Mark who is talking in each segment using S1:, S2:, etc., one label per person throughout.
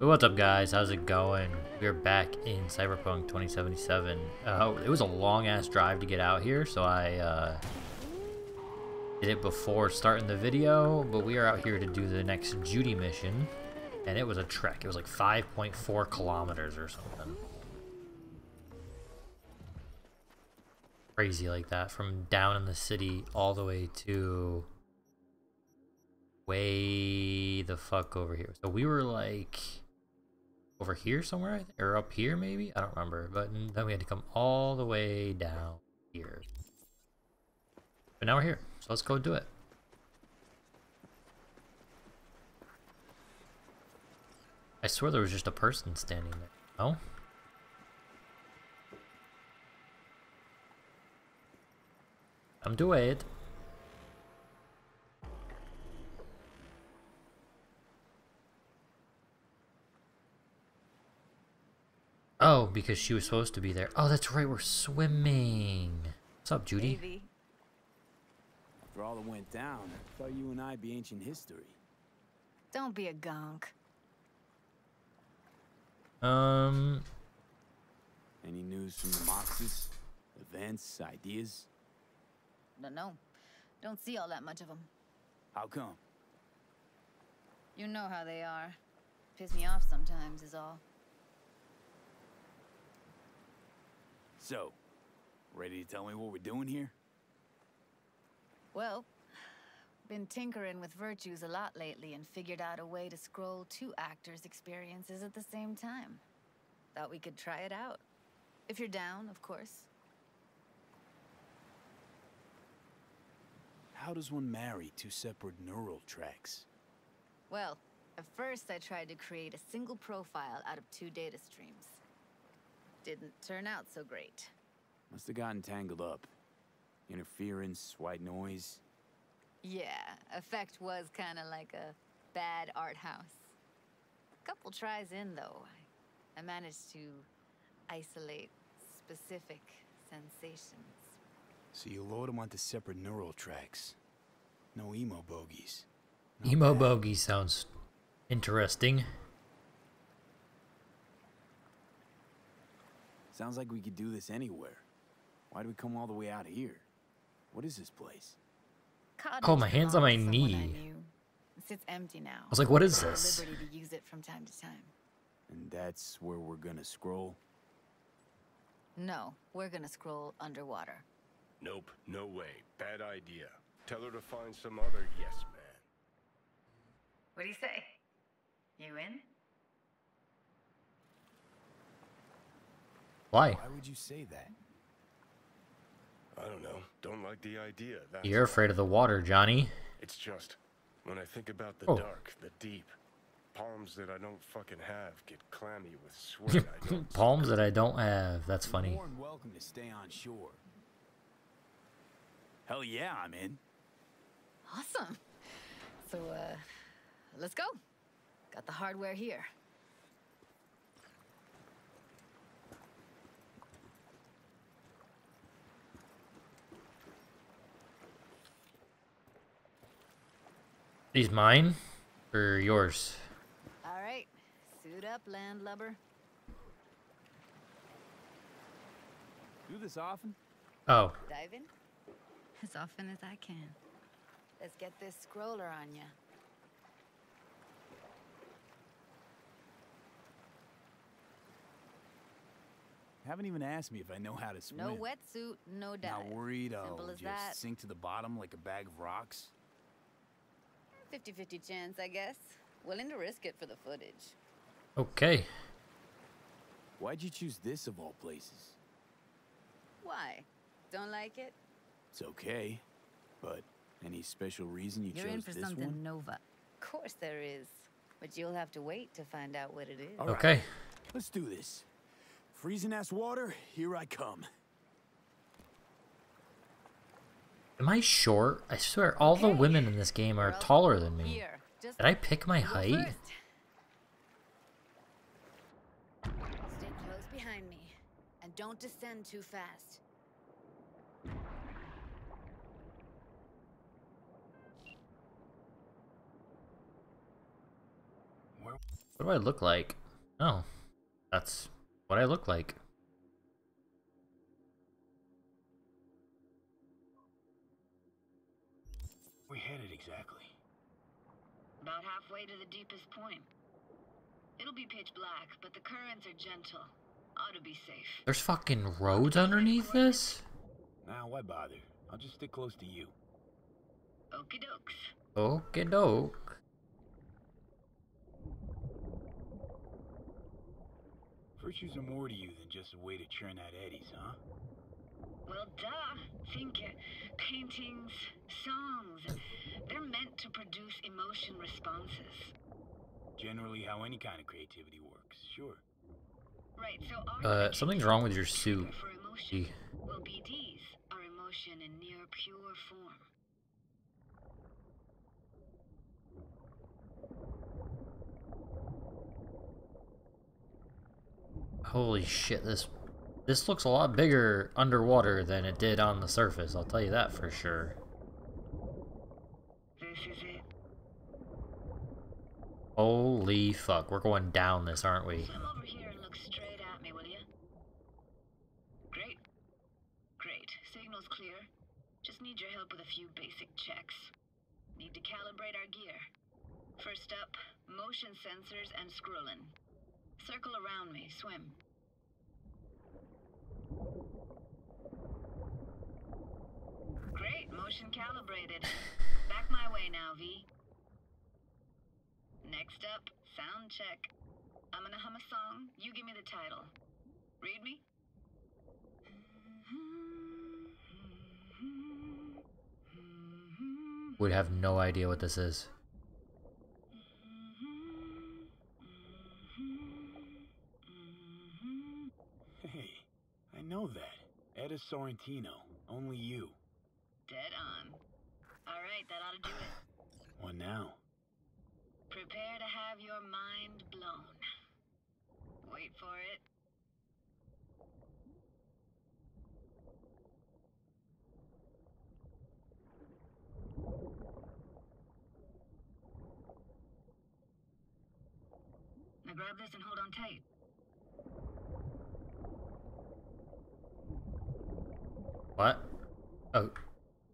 S1: What's up guys, how's it going? We're back in Cyberpunk 2077. Uh, it was a long ass drive to get out here, so I uh, did it before starting the video, but we are out here to do the next Judy mission, and it was a trek. It was like 5.4 kilometers or something. Crazy like that, from down in the city all the way to way the fuck over here. So we were like over here somewhere, or up here maybe. I don't remember. But then we had to come all the way down here. But now we're here, so let's go do it. I swear there was just a person standing there. No? I'm doing it. Oh, because she was supposed to be there. Oh, that's right, we're swimming. What's up, Judy?
S2: Maybe.
S3: After all that went down, I thought you and I'd be ancient history.
S2: Don't be a gonk.
S1: Um,
S3: Any news from the Moxes? Events, ideas?
S2: No, no. Don't see all that much of them.
S3: How come?
S2: You know how they are. Piss me off sometimes, is all.
S3: So, ready to tell me what we're doing here?
S2: Well, been tinkering with virtues a lot lately and figured out a way to scroll two actors' experiences at the same time. Thought we could try it out. If you're down, of course.
S3: How does one marry two separate neural tracks?
S2: Well, at first I tried to create a single profile out of two data streams. Didn't turn out so great.
S3: Must have gotten tangled up. Interference, white noise.
S2: Yeah, effect was kind of like a bad art house. Couple tries in, though, I, I managed to isolate specific sensations.
S3: So you load them onto separate neural tracks. No emo bogies. Not
S1: emo
S3: bad.
S1: bogey sounds interesting.
S3: Sounds like we could do this anywhere. Why do we come all the way out here? What is this place?
S1: Oh, my hand's on my
S2: belonged to someone I
S1: knee.
S2: It's empty now.
S1: I was like, what is this?
S2: Liberty to use it from time to time.
S3: And that's where we're gonna scroll?
S2: No, we're gonna scroll underwater.
S4: Nope, no way. Bad idea. Tell her to find some other yes man.
S2: What do you say? You in?
S1: Why?
S3: Why would you say that?
S4: I don't know. Don't like the idea. That's
S1: You're afraid of the water, Johnny.
S4: It's just when I think about the
S1: Oh.
S4: dark, the deep, palms that I don't fucking have get clammy with sweat. I
S1: Palms that I don't have. That's
S3: You're
S1: funny.
S3: More than welcome to stay on shore. Hell yeah, I'm in.
S2: Awesome. So, uh, let's go. Got the hardware here.
S1: These mine or yours?
S2: All right. Suit up, landlubber.
S3: Do this often?
S1: Oh,
S2: Dive in. As often as I can. Let's get this scroller on ya.
S3: Haven't even asked me if I know how to swim.
S2: No wetsuit, no dive.
S3: Not worried I'll
S2: Simple as
S3: just
S2: that.
S3: sink to the bottom like a bag of rocks?
S2: 50-50 chance, I guess. Willing to risk it for the footage.
S1: okay.
S3: Why'd you choose this of all places?
S2: Why? Don't like it?
S3: It's okay, but any special reason you
S2: You're
S3: chose
S2: in for
S3: this
S2: something
S3: one?
S2: Nova. Of course there is. But you'll have to wait to find out what it is.
S3: All right.
S1: Okay.
S3: Let's do this. Freezing ass water, here I come.
S1: Am I short? I swear, all the women in this game are taller than me. Did I pick my height?
S2: Stay close behind me, and don't descend too fast.
S1: What do I look like? Oh, that's what I look like.
S2: About halfway to the deepest point. It'll be pitch black, but the currents are gentle. Ought to be safe.
S1: There's fucking roads underneath this?
S3: Now, why bother? I'll just stick close to you.
S2: Okie dokes.
S1: Okie doke.
S3: Virtues are more to you than just a way to churn out eddies, huh?
S2: Well, duh. Think uh, paintings, songs. They're meant to produce emotion responses.
S3: Generally, how any kind of creativity works, sure.
S2: Right, so art
S1: Uh, something's wrong with your suit.
S2: trigger For emotion.
S1: E.
S2: Well, BDs are emotion in near pure form.
S1: Holy shit, this this looks a lot bigger underwater than it did on the surface, I'll tell you that for sure. Holy fuck, we're going down this, aren't we?
S2: Come over here and look straight at me, will you? Great. Great. Signal's clear. Just need your help with a few basic checks. Need to calibrate our gear. First up, motion sensors and scrolling. Circle around me. Swim. Great. Motion calibrated. Back my way now, V. Next up, sound check. I'm gonna hum a song. You give me the title. Read me?
S1: Would have no idea what this is.
S3: Hey, I know that. Etta Sorrentino. Only you.
S2: Dead on. Alright, that ought to do it.
S3: What now?
S2: Prepare to have your mind blown. Wait for it. Now grab this and hold on tight.
S1: What? Oh,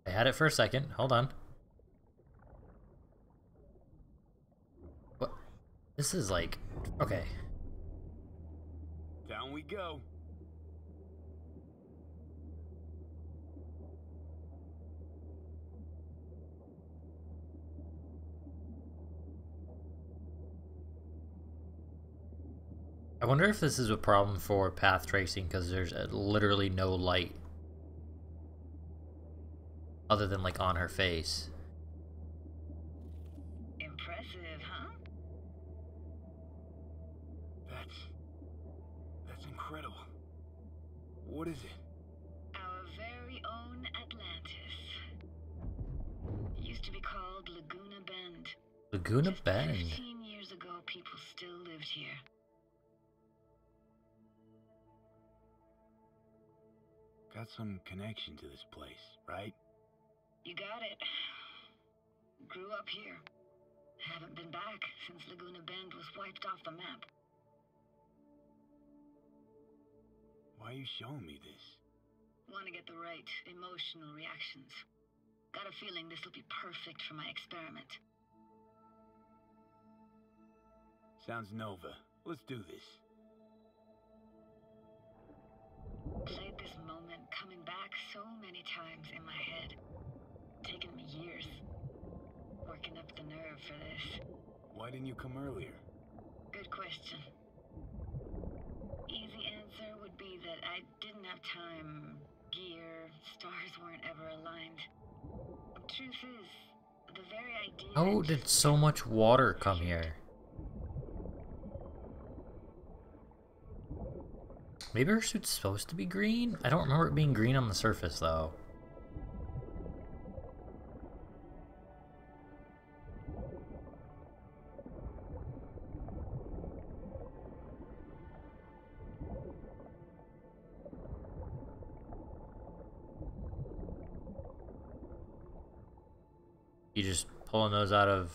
S1: I had it for a second. Hold on. This is like... Okay.
S3: Down we go.
S1: I wonder if this is a problem for path tracing because there's uh, literally no light other than like on her face.
S2: Impressive, huh?
S3: That's... That's incredible. What is it?
S2: Our very own Atlantis. Used to be called Laguna Bend.
S1: Laguna
S2: Just
S1: Bend.
S2: 15 years ago, people still lived here.
S3: Got some connection to this place, right?
S2: You got it. Grew up here. Haven't been back since Laguna Bend was wiped off the map.
S3: Why are you showing me this?
S2: Want to get the right emotional reactions. Got a feeling this will be perfect for my experiment.
S3: Sounds Nova. Let's do this.
S2: Played this moment coming back so many times in my head. Taken me years. Working up the nerve for this.
S3: Why didn't you come earlier?
S2: Good question. Easy answer would be that I didn't have time. Gear, stars weren't ever aligned. Truth is, the very idea.
S1: How did so much water come here? Maybe her suit's supposed to be green? I don't remember it being green on the surface though. pulling those out of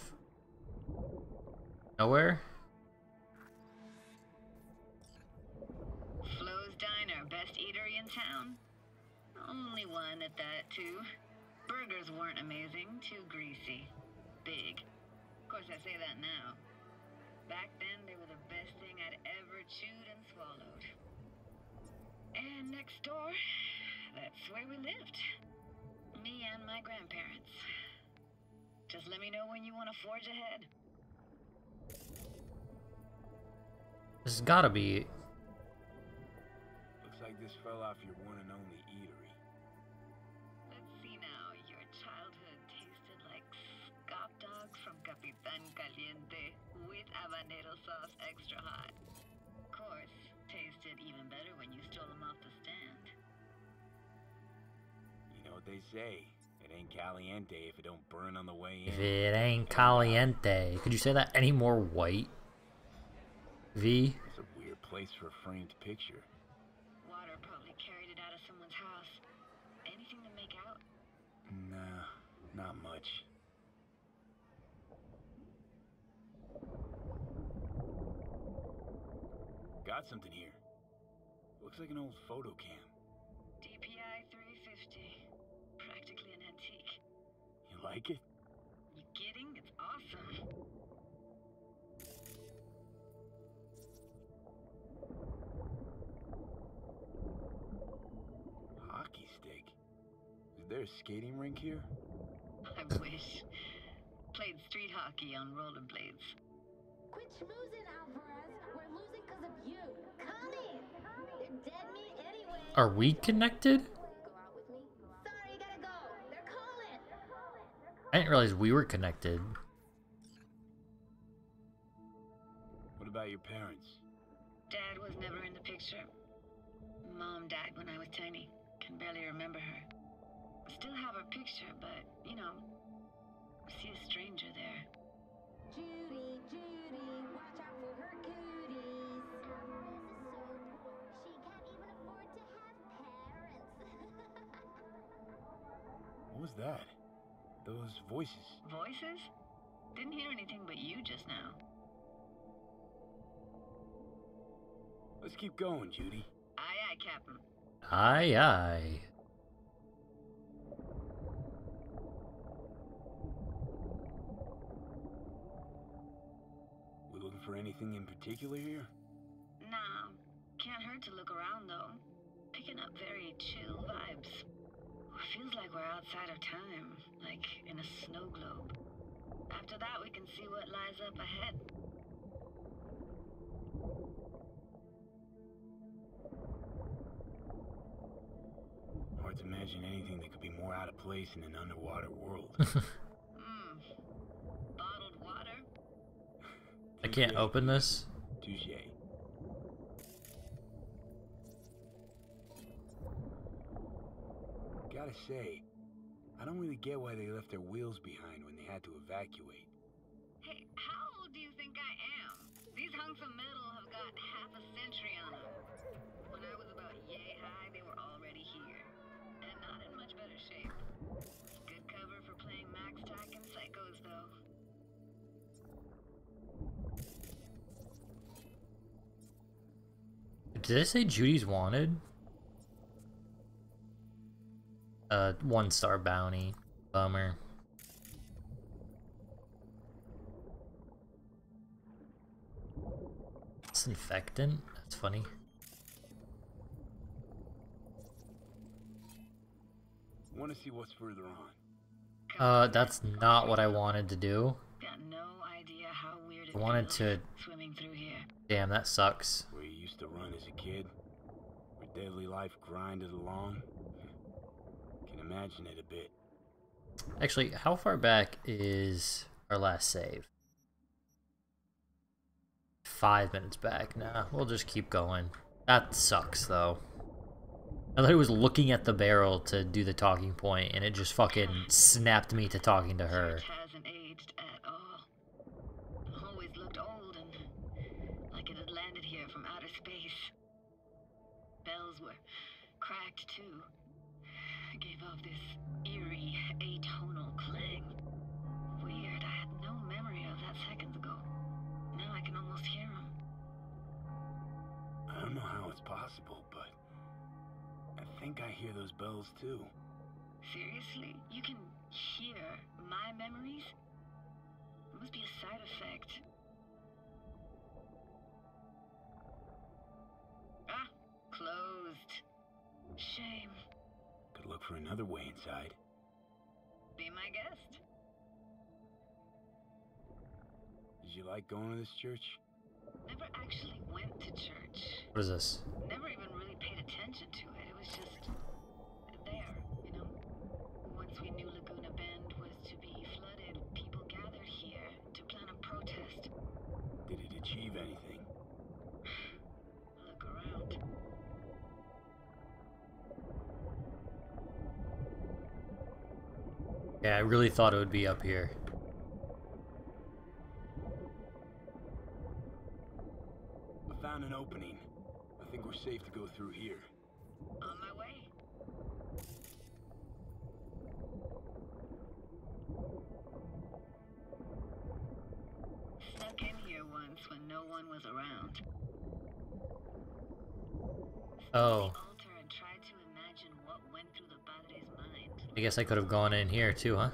S1: nowhere.
S2: Flo's Diner, best eatery in town. Only one at that, too. Burgers weren't amazing, too greasy. Big. Of course, I say that now. Back then, they were the best thing I'd ever chewed and swallowed. And next door, that's where we lived. Me and my grandparents. Just let me know when you want to forge ahead.
S1: This has gotta be.
S3: Looks like this fell off your one and only eatery.
S2: Let's see now. Your childhood tasted like scop dogs from Capitan Caliente with habanero sauce extra hot. Of course, tasted even better when you stole them off the stand.
S3: You know what they say. It ain't caliente if it don't burn on the way in.
S1: If it ain't caliente. Could you say that any more white? V?
S3: It's a weird place for a framed picture.
S2: Water probably carried it out of someone's house. Anything to make out?
S3: Nah, not much. Got something here. Looks like an old photo cam. Like it?
S2: You kidding? It's awesome.
S3: Hockey stick. Is there a skating rink here?
S2: I wish. Played street hockey on rollerblades.
S5: Quit schmoozing, Alvarez. We're losing because of you. Come in. They're dead meat anyway.
S1: Are we connected? I didn't realize we were connected.
S3: What about your parents?
S2: Dad was never in the picture. Mom died when I was tiny. Can barely remember her. Still have her picture, but, you know, see a stranger there.
S5: Judy, Judy, watch out for her cooties. Alvarez is so poor. She can't even afford to have parents.
S3: What was that? Those voices.
S2: Voices? Didn't hear anything but you just now.
S3: Let's keep going, Judy.
S2: Aye, aye, Captain.
S1: Aye, aye.
S3: We looking for anything in particular here?
S2: Nah, can't hurt to look around though. Picking up very chill vibes. Feels like we're outside of time, like in a snow globe. After that, we can see what lies up ahead.
S3: Hard to imagine anything that could be more out of place in an underwater world.
S2: Mmm. Bottled water?
S1: I can't open this.
S3: Touche. Gotta say, I don't really get why they left their wheels behind when they had to evacuate.
S2: Hey, how old do you think I am? These hunks of metal have got half a century on them. When I was about yay high, they were already here. And not in much better shape. Good cover for playing MaxTac and Psychos, though.
S1: Did I say Judy's wanted? Uh, one star bounty. Bummer. Disinfectant? That's funny.
S3: Want to see what's further on?
S1: Uh, that's not what I wanted to do.
S2: Got no idea how weird it
S1: I wanted to-
S2: swimming through here.
S1: Damn, that sucks.
S3: Where you used to run as a kid? Where daily life grinded along? Can imagine it a bit.
S1: Actually, how far back is our last save? Five minutes back. Nah, we'll just keep going. That sucks, though. I thought he was looking at the barrel to do the talking point, and it just fucking snapped me to talking to her.
S2: Church hasn't aged at all. Always looked old and like it had landed here from outer space. Bells were cracked too. Them.
S3: I don't know how it's possible, but I think I hear those bells too.
S2: Seriously? You can hear my memories? It must be a side effect. Ah, closed. Shame.
S3: Could look for another way inside.
S2: Be my guest.
S3: Did you like going to this church?
S1: What is this?
S2: Never even really paid attention to it. It was just there, you know? Once we knew Laguna Bend was to be flooded, people gathered here to plan a protest.
S3: Did it achieve anything?
S2: Look around.
S1: Yeah, I really thought it would be up here.
S3: Through here.
S2: On my way. Snuck in here once when no one was around.
S1: Oh,
S2: The altar and tried to imagine what went through the padre's mind.
S1: I guess I could have gone in here too, huh?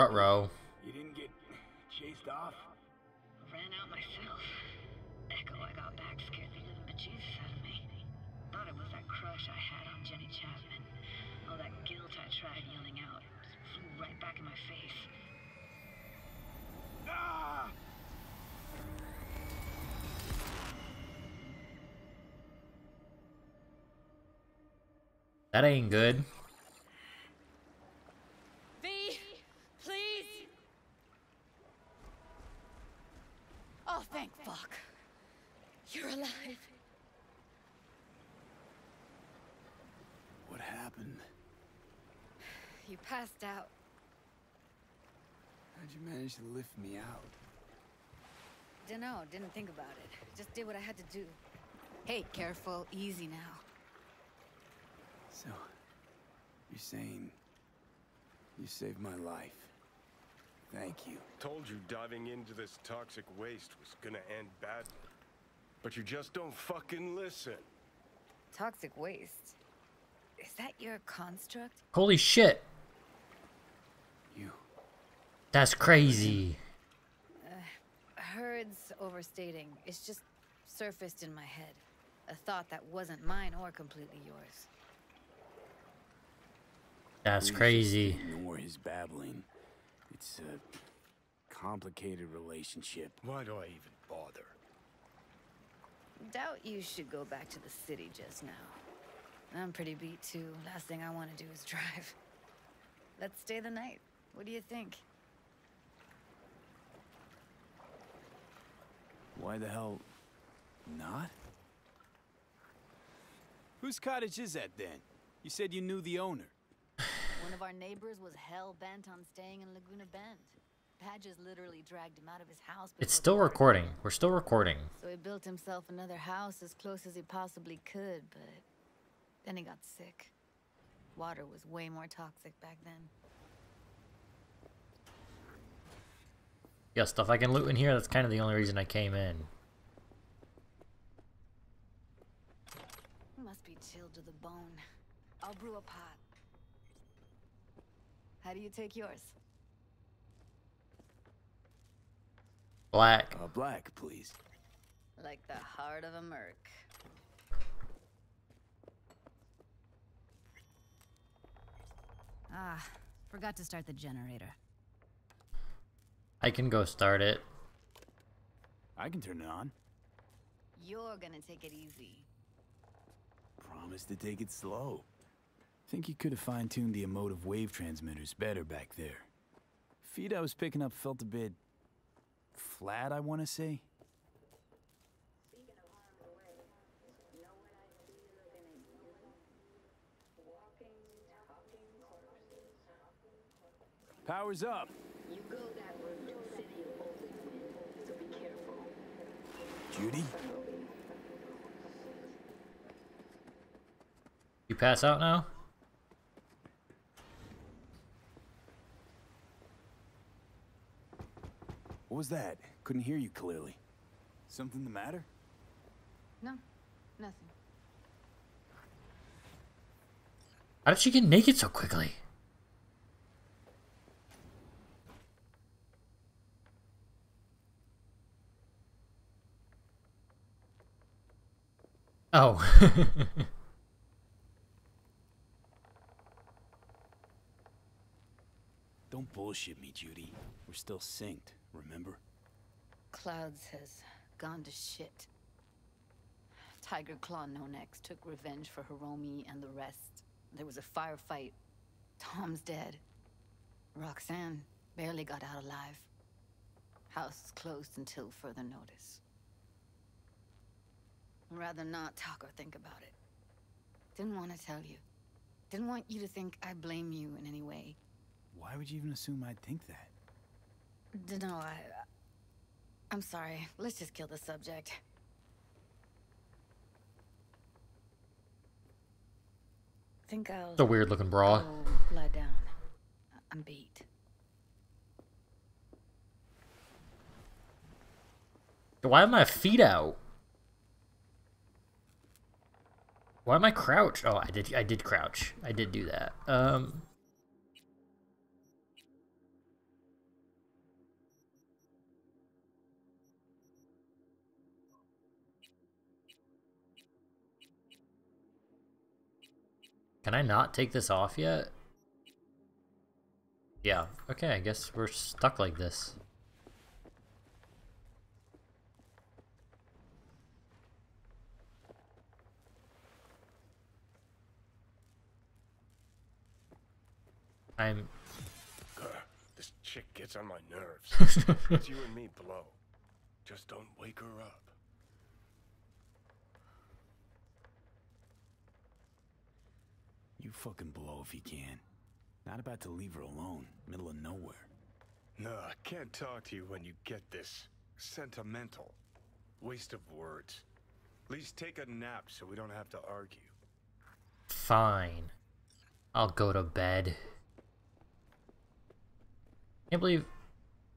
S1: Rutro.
S3: You didn't get chased off?
S2: Ran out myself. Echo, I got back scared the living bejesus out of me. Thought it was that crush I had on Jenny Chapman. All that guilt I tried yelling out flew right back in my face.
S3: Ah!
S1: That ain't good.
S6: V, please. Oh, thank fuck. You're alive.
S3: What happened?
S6: You passed out.
S3: How'd you manage to lift me out?
S6: Dunno, didn't think about it. Just did what I had to do. Hey, careful, easy now.
S3: So, you're saying you saved my life. Thank you.
S4: Told you diving into this toxic waste was gonna end badly. But you just don't fucking listen.
S6: Toxic waste. Is that your construct?
S1: Holy shit.
S3: You.
S1: That's crazy.
S6: Uh, Herd's overstating. It's just surfaced in my head. A thought that wasn't mine or completely yours.
S1: That's
S3: Please
S1: crazy.
S3: Ignore his babbling. It's a complicated relationship.
S4: Why do I even bother?
S6: Doubt you should go back to the city just now. I'm pretty beat too. Last thing I want to do is drive. Let's stay the night. What do you think?
S3: Why the hell not? Whose cottage is that then? You said you knew the owner.
S6: One of our neighbors was hell bent on staying in Laguna Bend. Padges literally dragged him out of his house.
S1: It's still recording. We're still recording.
S6: So he built himself another house as close as he possibly could, but then he got sick. Water was way more toxic back then.
S1: Yeah, stuff I can loot in here. That's kind of the only reason I came in.
S6: Must be chilled to the bone. I'll brew a pot. How do you take yours?
S1: Black.
S3: Uh, black, please.
S6: Like the heart of a merc.
S7: Ah, forgot to start the generator.
S1: I can go start it.
S3: I can turn it on.
S6: You're gonna take it easy.
S3: Promise to take it slow. Think you could have fine-tuned the emotive wave transmitters better back there. Feed I was picking up felt a bit... flat, I want to say. Power's up.
S5: You go that route.
S3: Judy?
S1: You pass out now?
S3: What was that? Couldn't hear you clearly. Something the matter?
S2: No, nothing.
S1: How did she get naked so quickly? Oh.
S3: Don't bullshit me, Judy. We're still synced, remember?
S2: Clouds has gone to shit. Tyger Claw No Next took revenge for Hiromi and the rest. There was a firefight. Tom's dead. Roxanne barely got out alive. House is closed until further notice. I'd rather not talk or think about it. Didn't want to tell you. Didn't want you to think I blame you in any way.
S3: Why would you even assume I'd think that?
S2: Dunno, I... Uh, I'm sorry. Let's just kill the subject. Think I'll
S1: It's a weird looking bra.
S2: go lie down. I'm beat.
S1: Why are my feet out? Why am I crouched? Oh, I did. I did crouch. I did do that. Um. Can I not take this off yet? Yeah. Okay. I guess we're stuck like this. I'm
S4: Ugh, this chick gets on my nerves. it's you and me below. Just don't wake her up.
S3: You fucking blow if you can. Not about to leave her alone, middle of nowhere.
S4: No, I can't talk to you when you get this sentimental. Waste of words. At least take a nap so we don't have to argue.
S1: Fine. I'll go to bed. Can't believe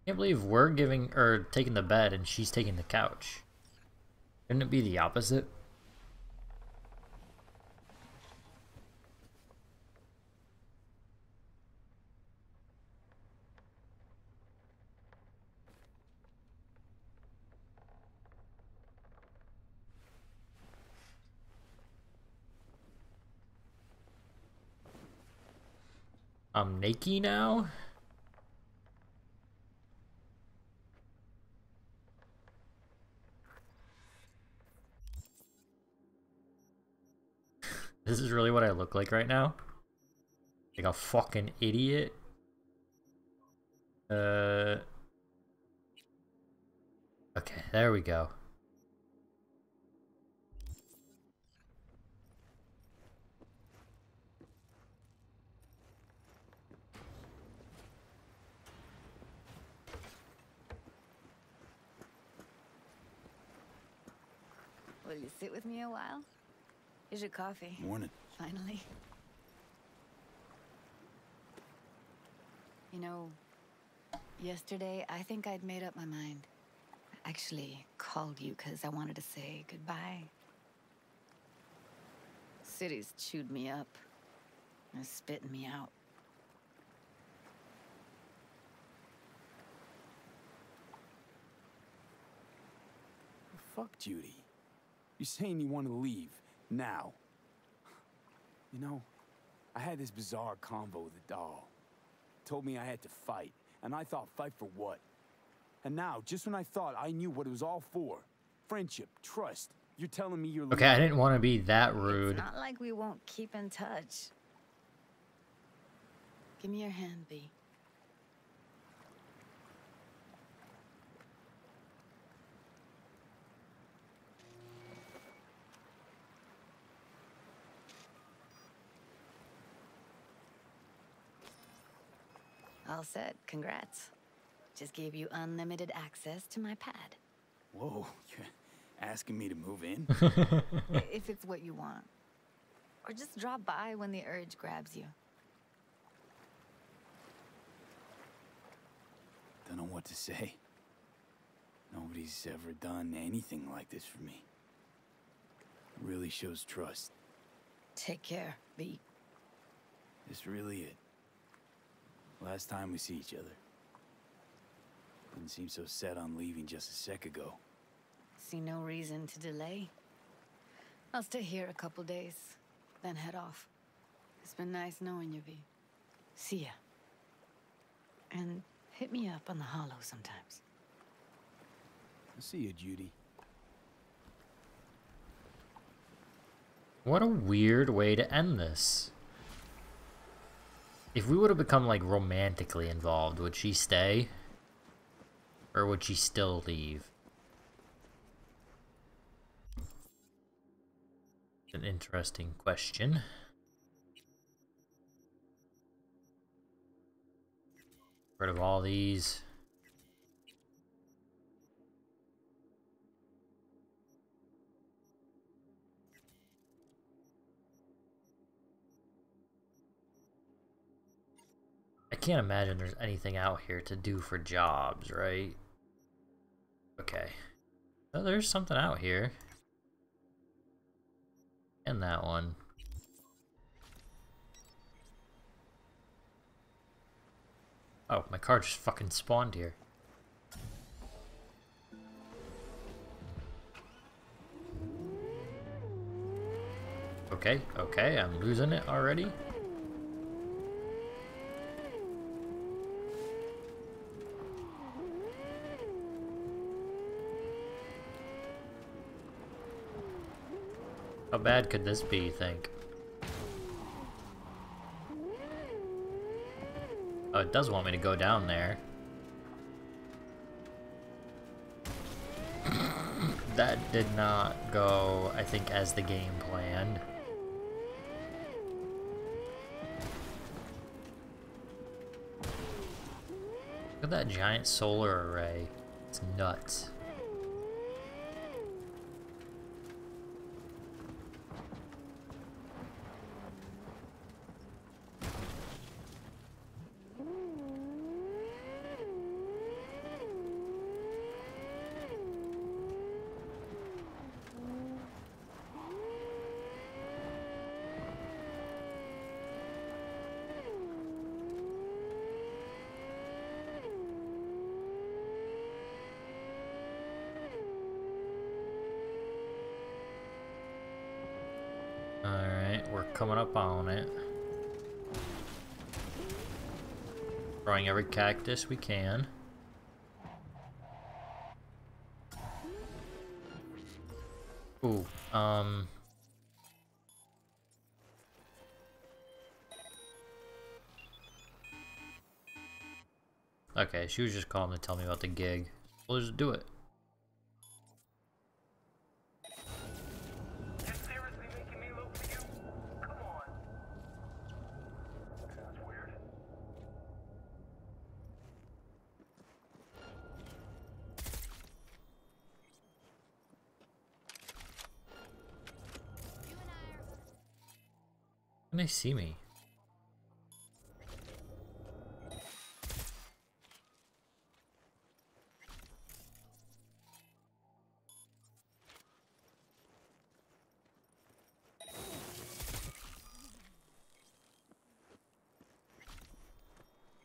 S1: can't believe we're giving or taking the bed and she's taking the couch. Couldn't it be the opposite? I'm naked now? This is really what I look like right now? Like a fucking idiot? Uh... Okay, there we go.
S2: Will you sit with me a while? Here's your coffee.
S3: Morning.
S2: Finally. You know, yesterday I think I'd made up my mind. I actually called you because I wanted to say goodbye. City's chewed me up. and spitting me out.
S3: Fuck Judy. You're saying you want to leave now. You know, I had this bizarre convo with the doll. Told me I had to fight, and I thought, fight for what? And now, just when I thought I knew what it was all for, friendship, trust, you're telling me you're
S1: Okay, I didn't want to be that rude.
S2: It's not like we won't keep in touch. Give me your hand, B. All set. Congrats. Just gave you unlimited access to my pad.
S3: Whoa, you're Asking me to move in?
S2: If it's what you want. Or just drop by when the urge grabs you.
S3: Don't know what to say. Nobody's ever done anything like this for me. Really shows trust.
S2: Take care, V.
S3: This really it. Last time we see each other. Didn't seem so set on leaving just a sec ago.
S2: See no reason to delay. I'll stay here a couple days, then head off. It's been nice knowing you, V. See ya. And hit me up on the holo sometimes.
S3: I'll see you, Judy.
S1: What a weird way to end this. If we would have become like romantically involved, would she stay? Or would she still leave? An interesting question. Rid of all these. Can't imagine there's anything out here to do for jobs, right? Okay. Well, there's something out here. And that one. Oh, my car just fucking spawned here. Okay, okay, I'm losing it already. How bad could this be, you think? Oh, it does want me to go down there. that did not go, I think, as the game planned. Look at that giant solar array. It's nuts. Alright, we're coming up on it. Throwing every cactus we can. Ooh, um... Okay, she was just calling to tell me about the gig. We'll just do it.
S8: You seriously making me look for you? Come on. That's weird.
S1: Can they see me?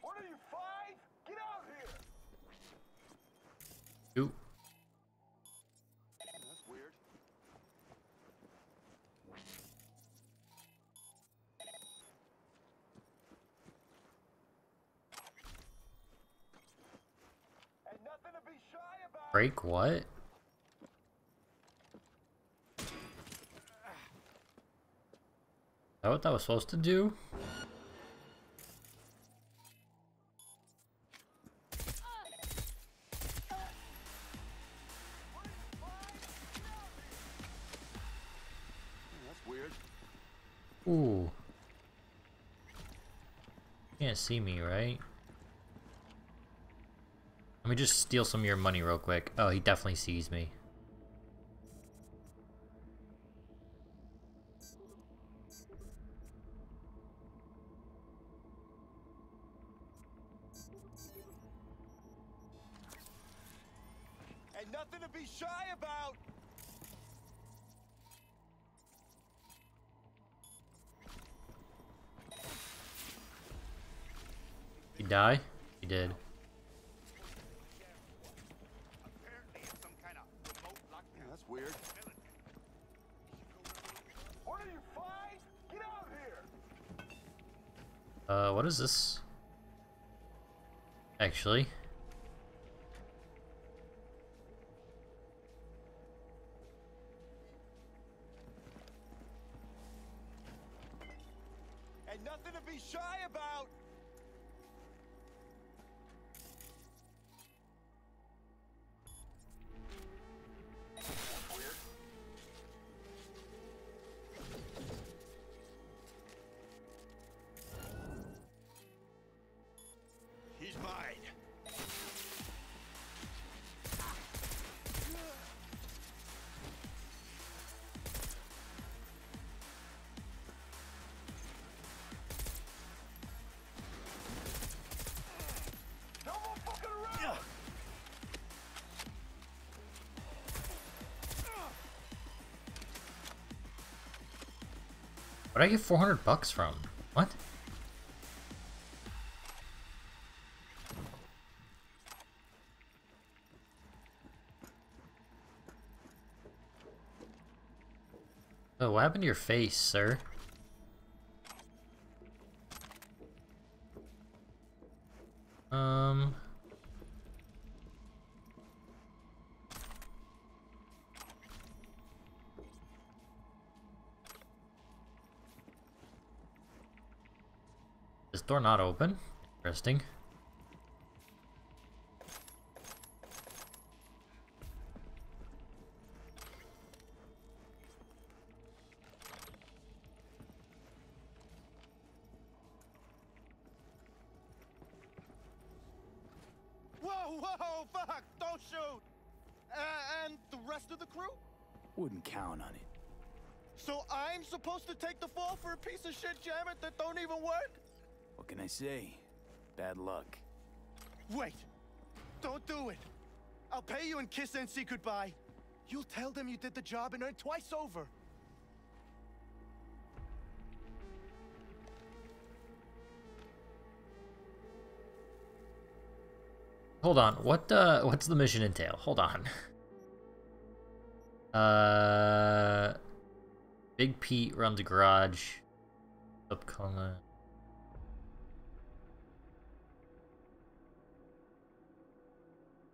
S8: What are you, five? Get out here!
S1: Ooh.
S8: That's weird. Ain't nothing to be shy about.
S1: Break what? Is that what that was supposed to do? Ooh. You can't see me, right? Just steal some of your money real quick. Oh, he definitely sees me.
S8: What
S1: is this? Actually. Where'd I get 400 bucks from? What? Oh, what happened to your face, sir? Door not open? Interesting.
S3: What can I say? Bad luck.
S8: Wait! Don't do it! I'll pay you and kiss NC goodbye. You'll tell them you did the job and earn twice over.
S1: Hold on. What uh what's the mission entail? Hold on. Uh Big Pete runs a garage. Up Upcoming.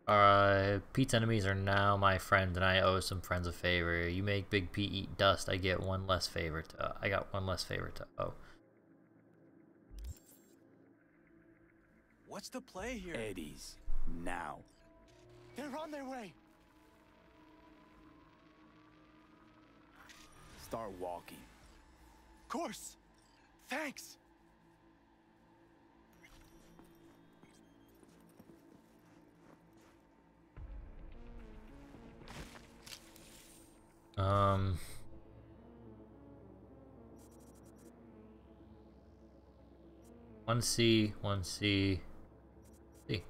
S1: Uh, Pete's enemies are now my friends, and I owe some friends a favor. You make Big Pete eat dust, I get one less favor to. Uh, I got one less favor to owe.
S3: What's the play here? Eddies. Now.
S8: They're on their way.
S3: Start walking.
S8: Course. Thanks.
S1: Um. One C, one C, C.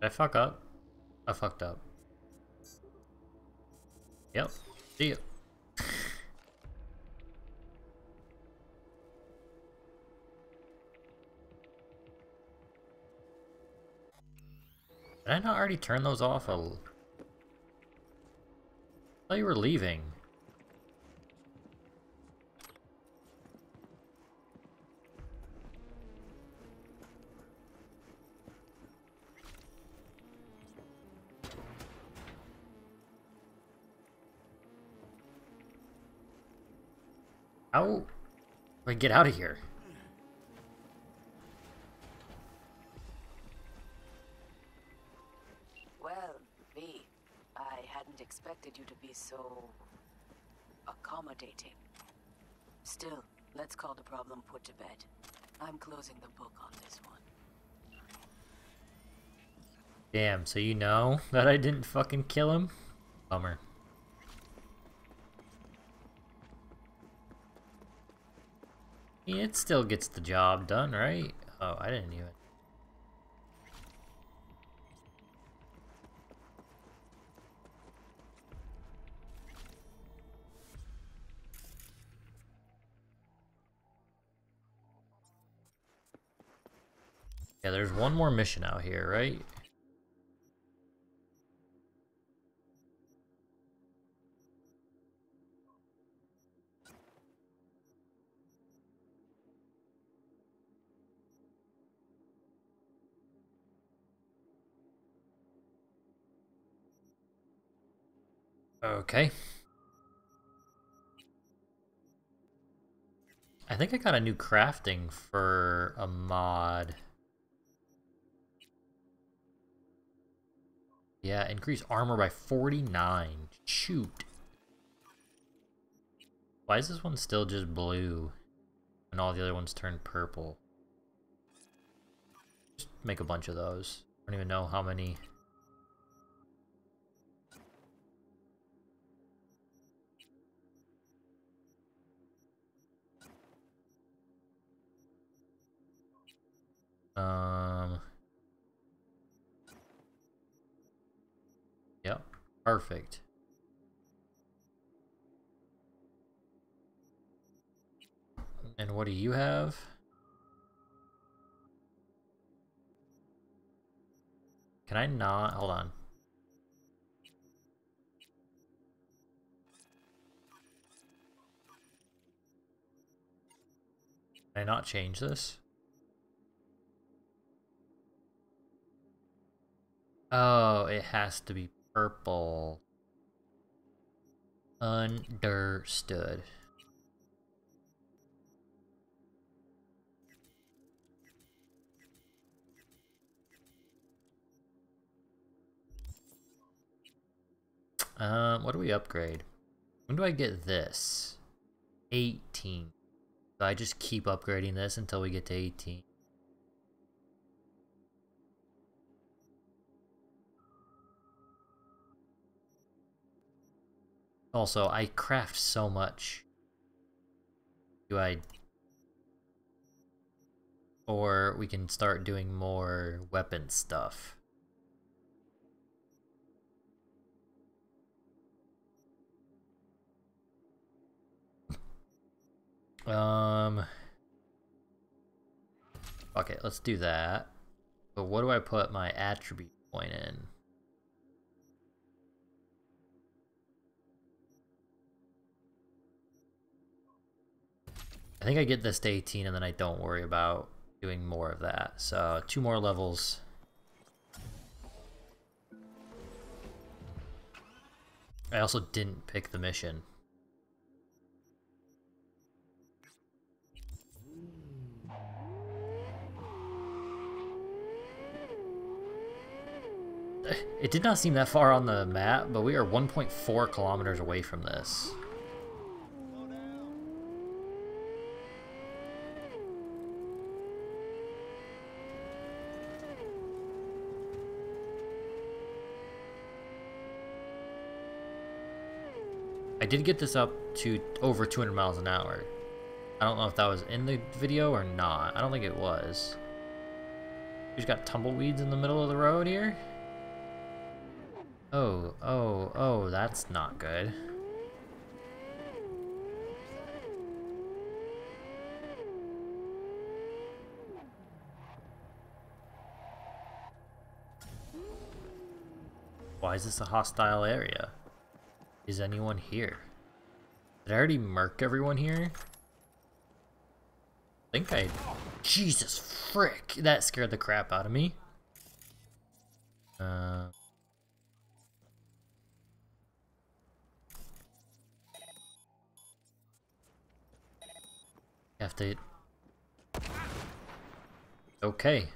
S1: Did I fuck up? I fucked up. Yep. See ya. Did I not already turn those off? I thought you were leaving. How I get out of here?
S9: Well, V, I hadn't expected you to be so accommodating. Still, let's call the problem put to bed. I'm closing the book on this one.
S1: Damn, so you know that I didn't fucking kill him? Bummer. It still gets the job done, right? Oh, I didn't even... Yeah, there's one more mission out here, right? Okay. I think I got a new crafting for a mod. Yeah, increase armor by 49. Shoot. Why is this one still just blue? And all the other ones turn purple. Just make a bunch of those. I don't even know how many. Um. Yep, perfect. And what do you have? Can I not? Hold on. Can I not change this? Oh, it has to be purple. Understood. Um, what do we upgrade? When do I get this? 18. So I just keep upgrading this until we get to 18. Also, I craft so much. Do I... Or we can start doing more weapon stuff. Um... Okay, let's do that. But what do I put my attribute point in? I think I get this to 18 and then I don't worry about doing more of that. So two more levels. I also didn't pick the mission. It did not seem that far on the map, but we are 1.4 kilometers away from this. I did get this up to over 200 miles an hour. I don't know if that was in the video or not. I don't think it was. We just got tumbleweeds in the middle of the road here. Oh, oh, oh, that's not good. Why is this a hostile area? Is anyone here? Did I already murk everyone here? I think I... Jesus frick! That scared the crap out of me. Uh... Have to... Okay.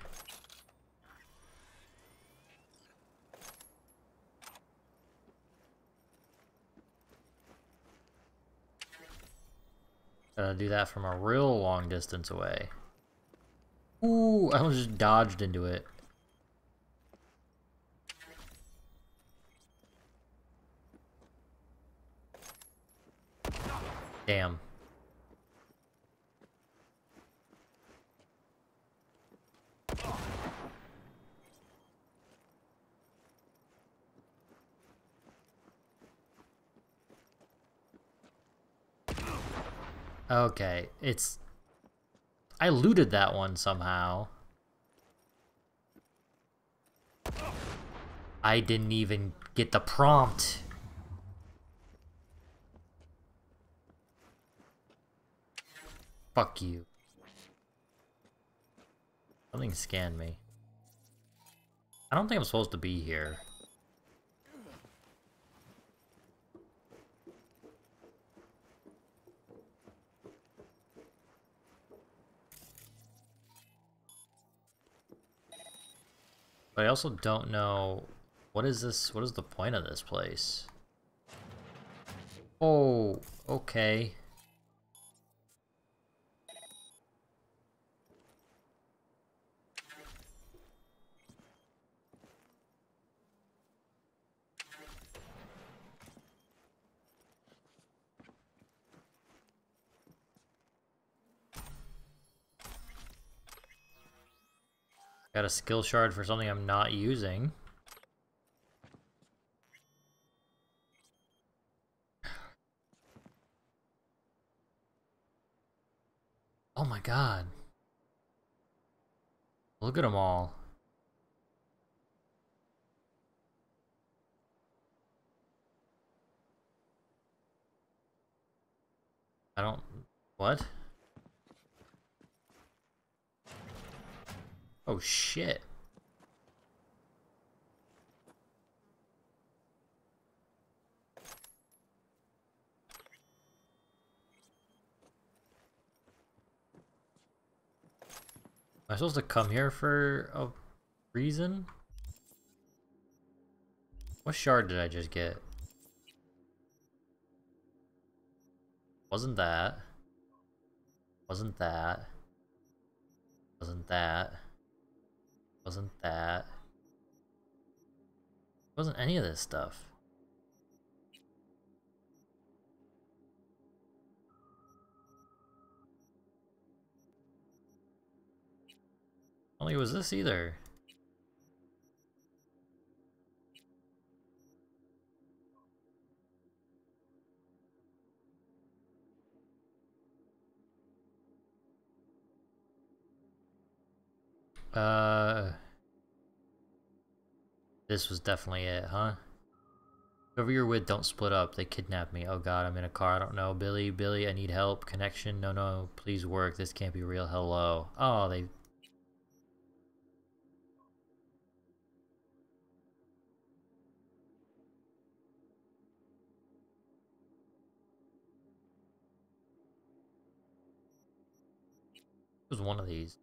S1: gonna do that from a real long distance away. Ooh, I almost just dodged into it. Damn. Okay, it's... I looted that one somehow. I didn't even get the prompt. Fuck you. Something scanned me. I don't think I'm supposed to be here. But I also don't know what is this what is the point of this place? Oh, okay. Got a skill shard for something I'm not using. Oh my god. Look at them all. I don't... What? Oh shit. Am I supposed to come here for a reason? What shard did I just get? Wasn't that. Wasn't that. Wasn't that. Wasn't that. Wasn't any of this stuff. Only was this either. Uh, this was definitely it, huh? Whoever you're with, don't split up. They kidnapped me. Oh god, I'm in a car. I don't know. Billy, Billy, I need help. Connection. No, no. Please work. This can't be real. Hello. Oh, they... It was one of these.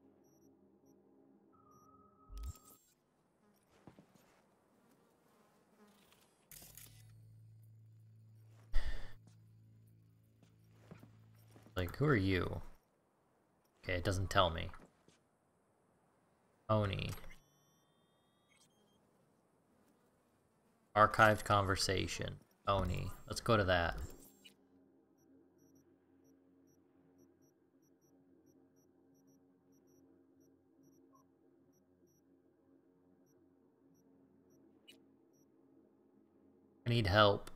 S1: Who are you? Okay, it doesn't tell me. Oni. Archived conversation. Oni. Let's go to that. I need help.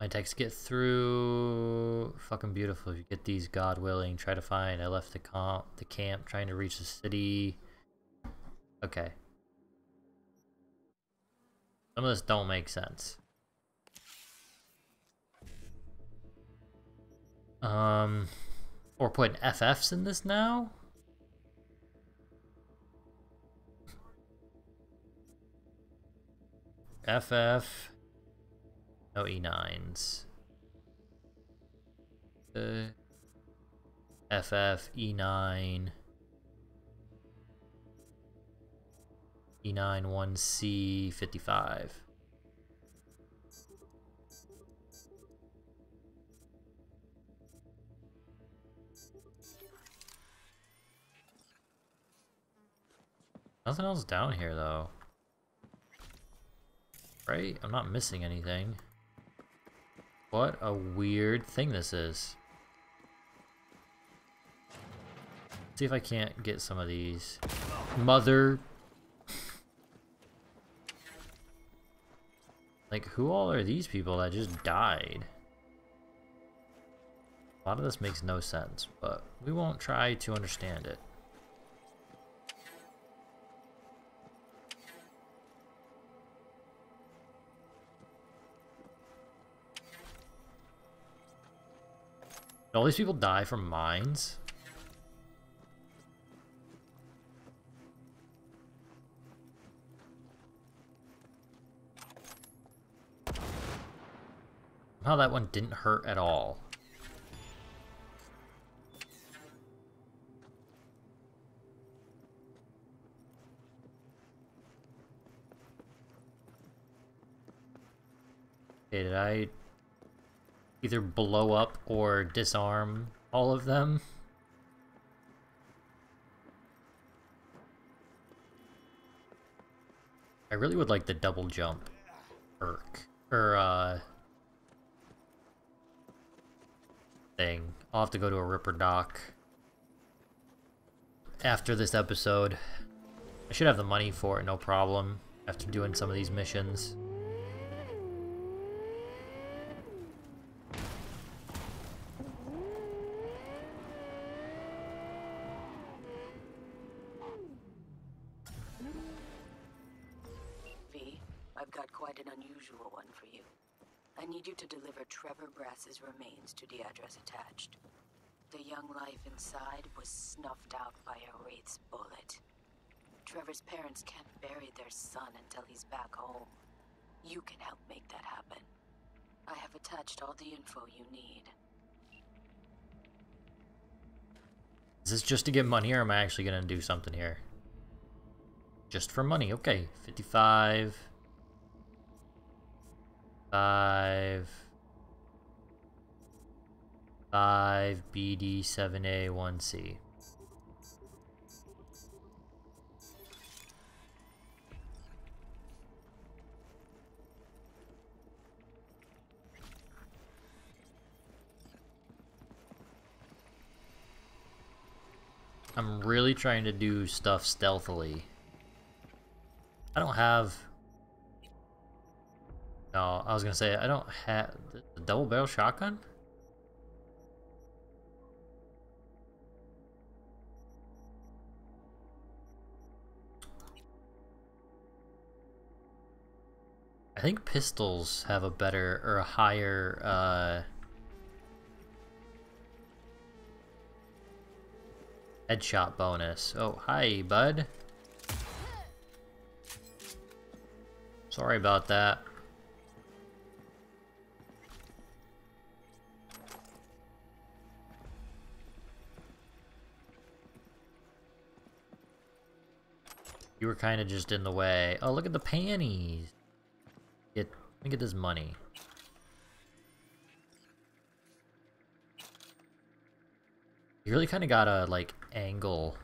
S1: My text get through. Fucking beautiful. If you get these, God willing. Try to find. I left the comp, the camp, trying to reach the city. Okay. Some of this don't make sense. Um, or putting FFs in this now? FF. No E9s. Uh, FF, E9. E9 1C 55. Nothing else down here though. Right? I'm not missing anything. What a weird thing this is. See if I can't get some of these. Mother. Like, who all are these people that just died? A lot of this makes no sense, but we won't try to understand it. All these people die from mines? How that one didn't hurt at all. Okay, did I either blow up or disarm all of them? I really would like the double jump perk. Or, uh... Thing. I'll have to go to a Ripperdoc. After this episode. I should have the money for it, no problem. After doing some of these missions. Is this just to get money or am I actually going to do something here? Just for money, okay. 55. 5. 5 BD7A1C. I'm really trying to do stuff stealthily. I don't have... No, I was gonna say, I don't have... The double barrel shotgun? I think pistols have a better, or a higher, uh... Headshot bonus. Oh, hi, bud. Sorry about that. You were kind of just in the way. Oh, look at the panties. Get, let me get this money. You really kind of gotta, like, angle.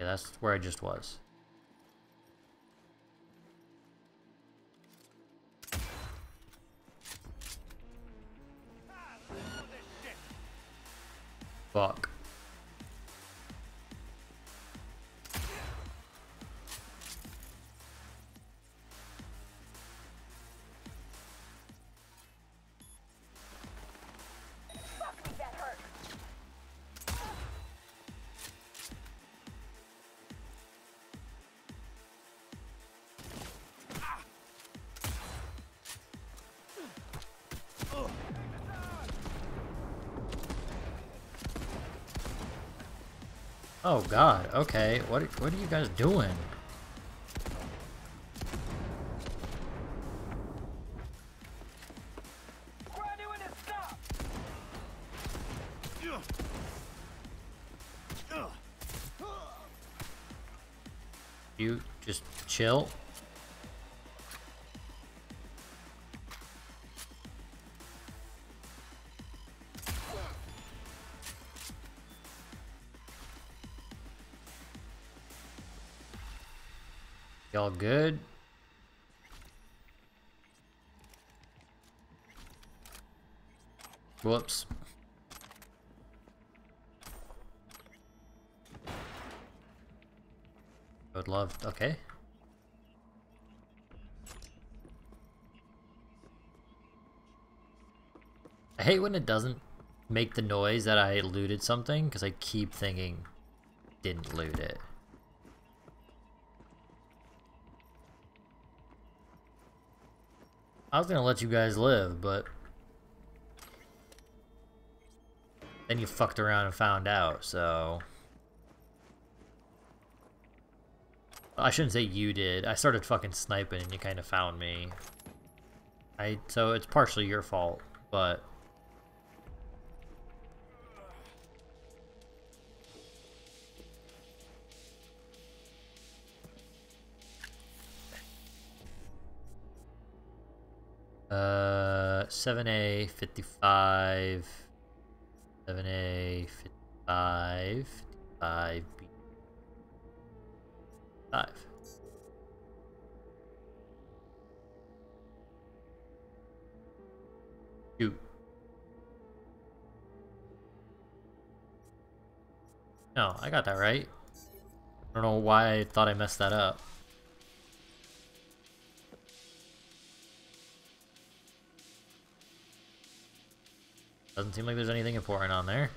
S1: Yeah, that's where I just was. Fuck. Oh god, okay. What what are you guys doing? You just chill. Y'all good? Whoops. I would love, okay. I hate when it doesn't make the noise that I looted something, because I keep thinking didn't loot it. I was gonna let you guys live, but then you fucked around and found out, so... I shouldn't say you did. I started fucking sniping and you kind of found me. I So it's partially your fault, but... Uh, 7A, 55, 7A, 55, 55, B, 5. Shoot. No, I got that right. I don't know why I thought I messed that up. Doesn't seem like there's anything important on there.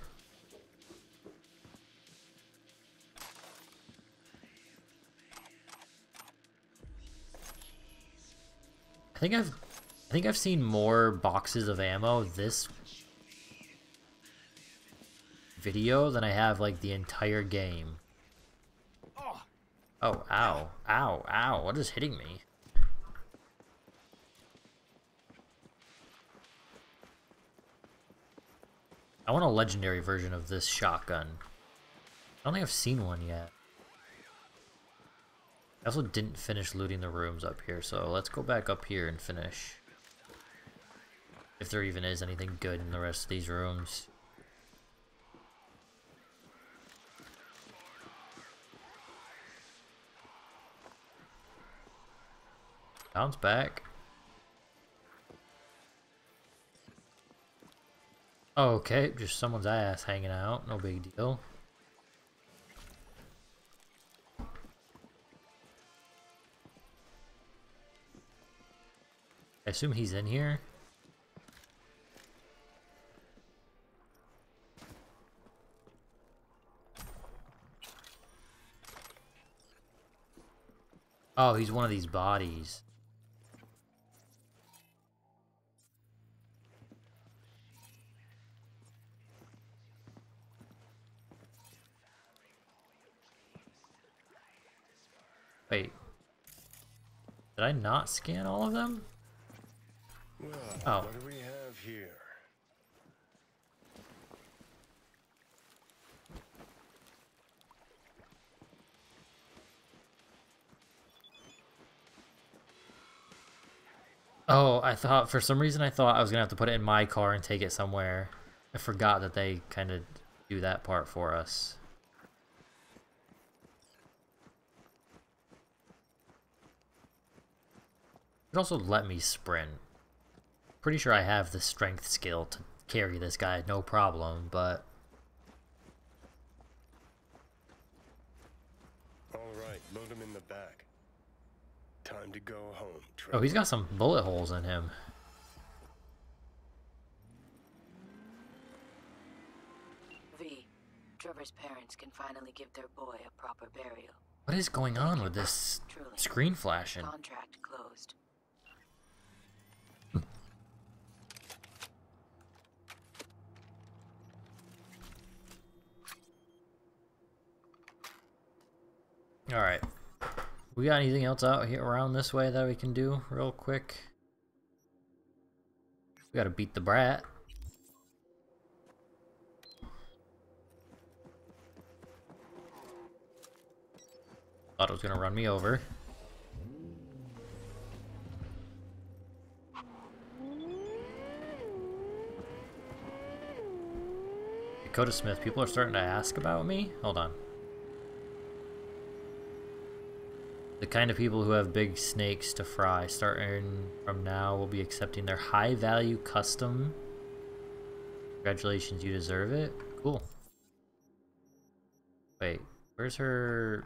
S1: I think I've I think I've seen more boxes of ammo this video than I have like the entire game. Oh, oh ow. Ow, ow. What is hitting me? I want a legendary version of this shotgun. I don't think I've seen one yet. I also didn't finish looting the rooms up here, so let's go back up here and finish. If there even is anything good in the rest of these rooms. Bounce back. Okay, just someone's ass hanging out, no big deal. I assume he's in here. Oh, he's one of these bodies. Wait. Did I not scan all of them?
S4: Well,
S1: Oh.
S4: what do we have here?
S1: Oh, I thought, for some reason I thought I was gonna have to put it in my car and take it somewhere. I forgot that they kind of do that part for us. It also let me sprint. Pretty sure I have the strength skill to carry this guy, no problem, but...
S4: All right, load him in the back. Time to go home,
S1: Oh, he's got some bullet holes in him.
S9: V, Trevor's parents can finally give their boy a proper burial.
S1: What is going on with this
S9: Truly.
S1: screen flashing?
S9: Contract closed.
S1: Alright. We got anything else out here around this way that we can do real quick? We gotta beat the brat. Thought it was gonna run me over. Dakota Smith, people are starting to ask about me? Hold on. The kind of people who have big snakes to fry, starting from now, will be accepting their high value custom. Congratulations, you deserve it. Cool. Wait, where's her...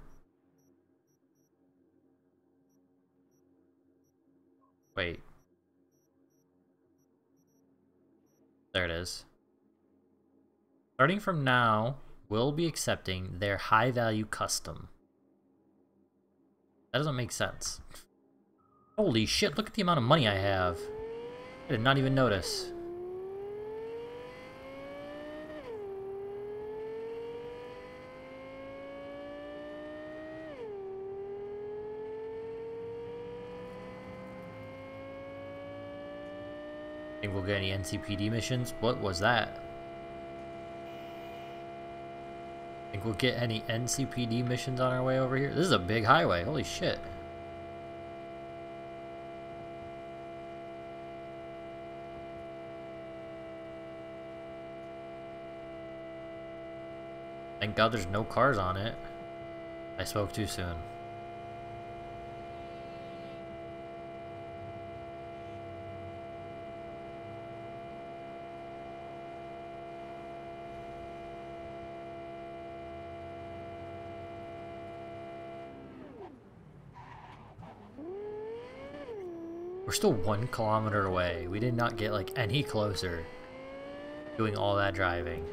S1: Wait. There it is. Starting from now, we'll be accepting their high value custom. That doesn't make sense. Holy shit, look at the amount of money I have. I did not even notice. Think we'll get any NCPD missions? What was that? Think we'll get any NCPD missions on our way over here? This is a big highway, holy shit. Thank god there's no cars on it. I spoke too soon. We're still one kilometer away. We did not get like any closer doing all that driving.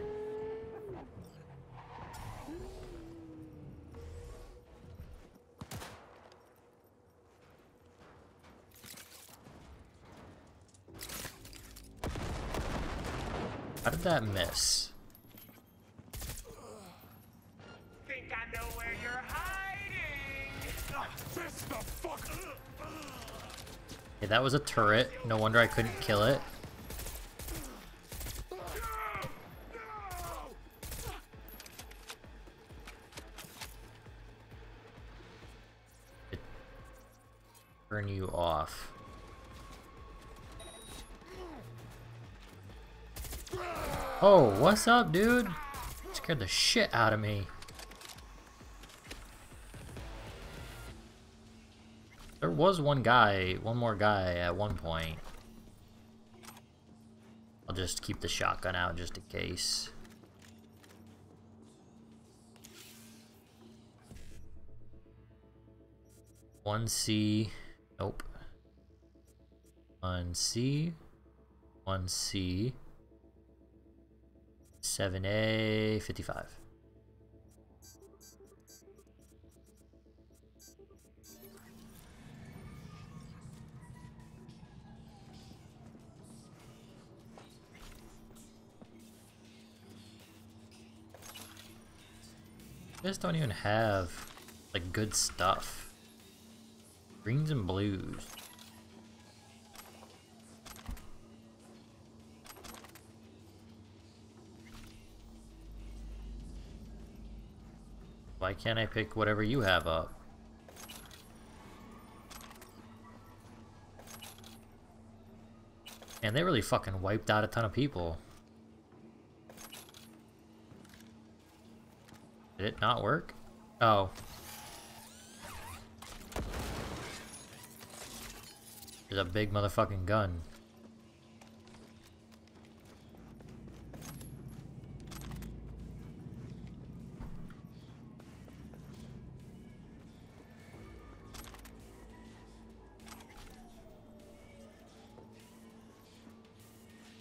S1: How did that miss? That was a turret. No wonder I couldn't kill it. Turn you off. Oh, what's up, dude? Scared the shit out of me. Was one guy, one more guy at one point. I'll just keep the shotgun out just in case. One C, nope. One C, one C, seven A, fifty-five. Guys don't even have like good stuff. Greens and blues. Why can't I pick whatever you have up? And they really fucking wiped out a ton of people. Did it not work? Oh. There's a big motherfucking gun.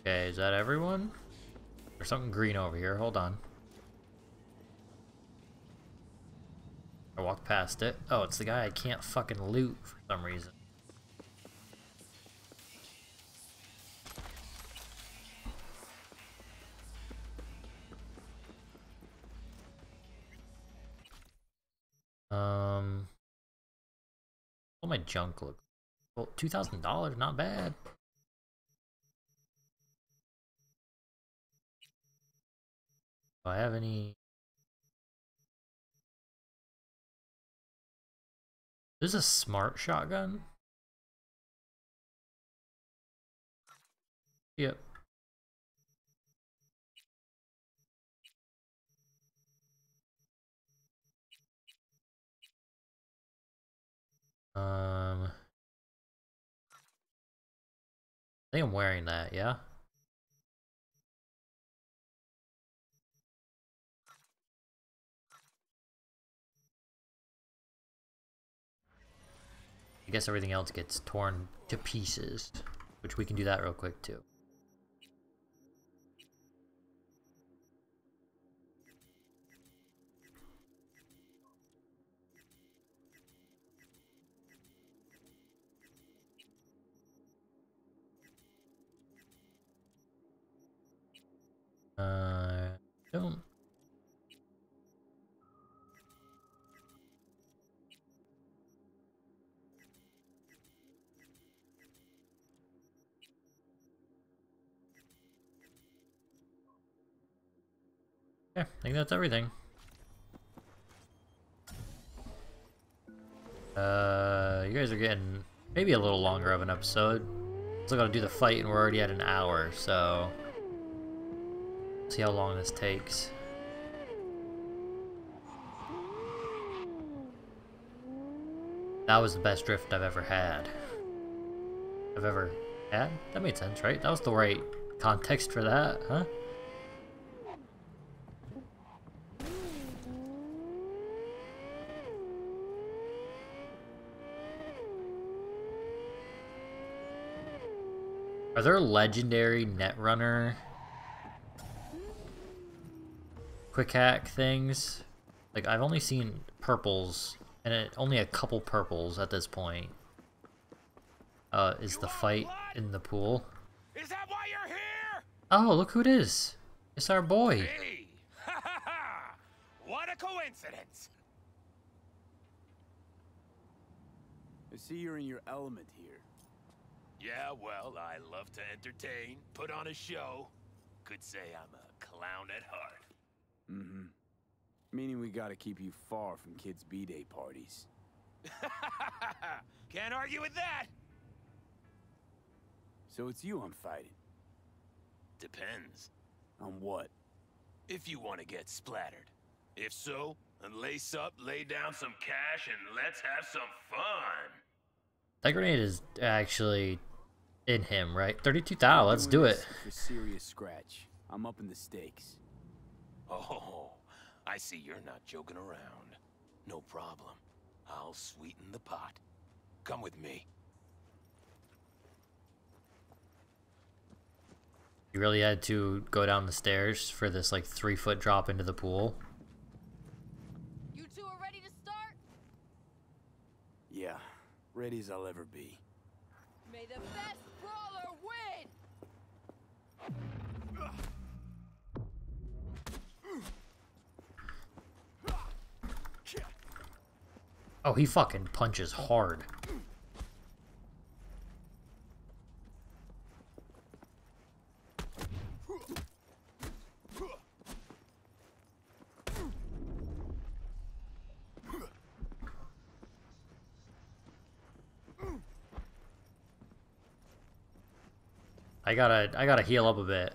S1: Okay, is that everyone? There's something green over here, hold on. I walked past it. Oh, it's the guy I can't fucking loot for some reason. Um, what my junk look? Well, two thousand dollars, not bad. Do I have any? This is a smart shotgun. Yep. Um, I think I'm wearing that, yeah? I guess everything else gets torn to pieces, which we can do that real quick too. Uh, don't. Yeah, I think that's everything. Uh, you guys are getting maybe a little longer of an episode. Still gotta do the fight and we're already at an hour, so... See how long this takes. That was the best drift I've ever had. I've ever had? That made sense, right? That was the right context for that, huh? Are legendary Netrunner quick hack things? Like, I've only seen purples, and it, only a couple purples at this point. Uh, is the fight in the pool.
S10: Is that why you're here?
S1: Oh, look who it is. It's our boy.
S10: Hey! Ha ha ha! What a coincidence!
S3: I see you're in your element here.
S10: Yeah, well, I love to entertain, put on a show. Could say I'm a clown at heart.
S3: Mm-hmm. Meaning we gotta keep you far from kids' B-Day parties.
S10: Can't argue with that.
S3: So it's you I'm fighting.
S10: Depends.
S3: On what?
S10: If you want to get splattered. If so, then lace up, lay down some cash, and let's have some fun.
S1: That grenade is actually in him, right? 32,000, let's do it.
S3: For serious scratch. I'm up in the stakes.
S10: Oh, I see you're not joking around. No problem. I'll sweeten the pot. Come with me.
S1: You really had to go down the stairs for this like three foot drop into the pool.
S6: You two are ready to start?
S3: Yeah, ready as I'll ever be.
S6: May the best
S1: Oh, he fucking punches hard. I gotta, I gotta heal up a bit.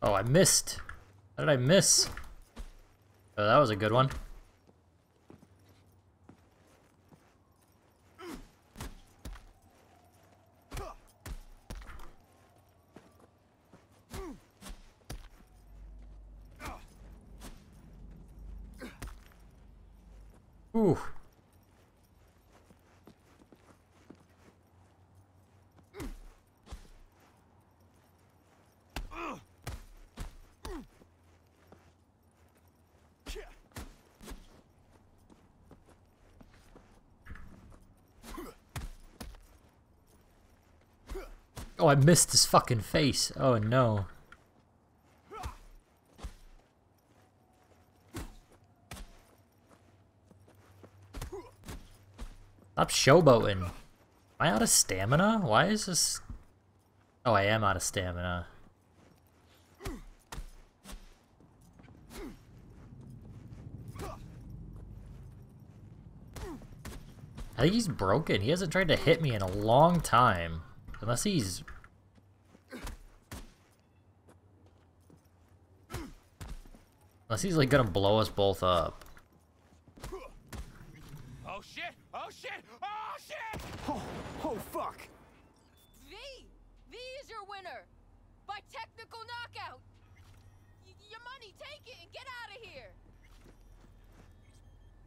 S1: Oh, I missed. How did I miss? Oh, that was a good one. Oh, I missed his fucking face. Oh no. Stop showboating. Am I out of stamina? Why is this... Oh, I am out of stamina. I think he's broken. He hasn't tried to hit me in a long time. Unless he's Unless he's like gonna blow us both up.
S10: Oh shit! Oh shit! Oh shit!
S3: Oh, oh fuck!
S11: V! V is your winner! By technical knockout! Y your money, take it and get out of here!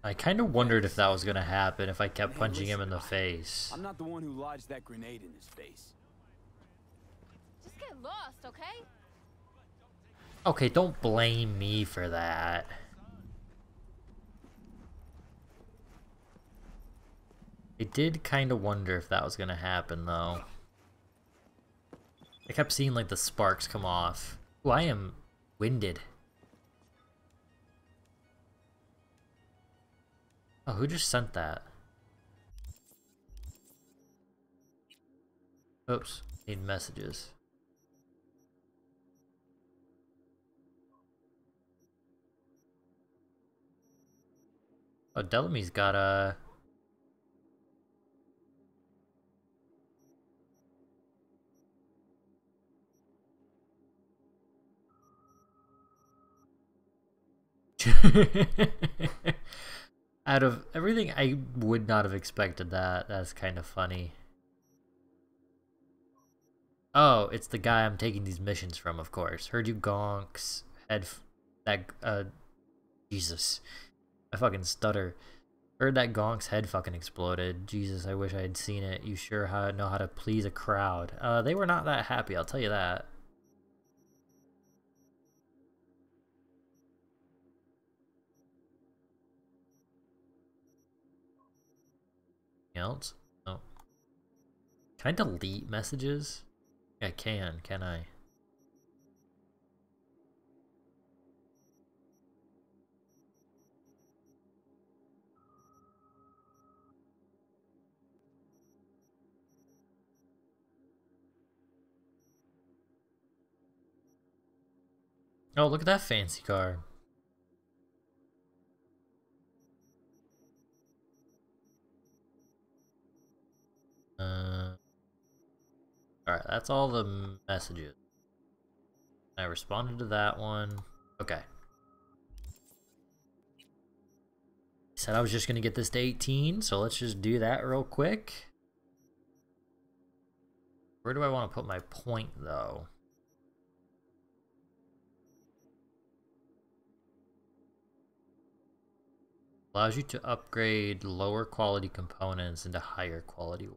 S1: I kind of wondered if that was gonna happen if I kept
S3: Man,
S1: punching him in the face.
S3: I'm not the one who lodged that grenade in his face.
S11: Just get lost, okay?
S1: Okay, don't blame me for that. I did kind of wonder if that was gonna happen, though. I kept seeing, like, the sparks come off. Ooh, I am winded. Oh, who just sent that? Oops, need messages. Oh, Delamain's got a... Out of everything, I would not have expected that. That's kind of funny. Oh, it's the guy I'm taking these missions from, of course. Heard you gonks. Head... That, uh... Jesus. I fucking stutter. Heard that Gonk's head fucking exploded. Jesus, I wish I had seen it. You sure how know how to please a crowd. Uh, they were not that happy, I'll tell you that. Else? No. Can I delete messages? I can, can I? Oh, look at that fancy car. Uh, Alright, that's all the messages. I responded to that one. Okay. Said I was just to get this to 18, so let's just do that real quick. Where do I want to put my point, though? Allows you to upgrade lower quality components into higher quality.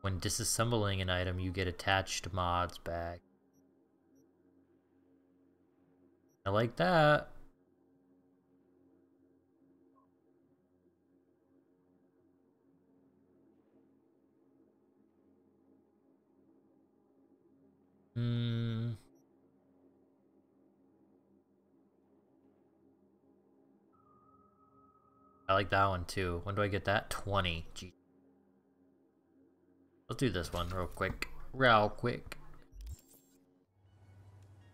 S1: When disassembling an item, you get attached mods back. I like that. Hmm. I like that one too. When do I get that? 20. Gee. Let's do this one real quick. Real quick.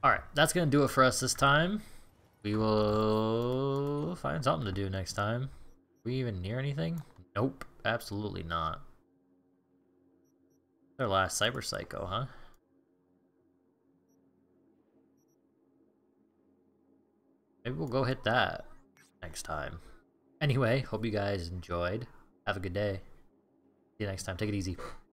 S1: Alright, that's going to do it for us this time. We will find something to do next time. We even near anything? Nope, absolutely not. Their last Cyber Psycho, huh? Maybe we'll go hit that next time. Anyway, hope you guys enjoyed. Have a good day. See you next time. Take it easy.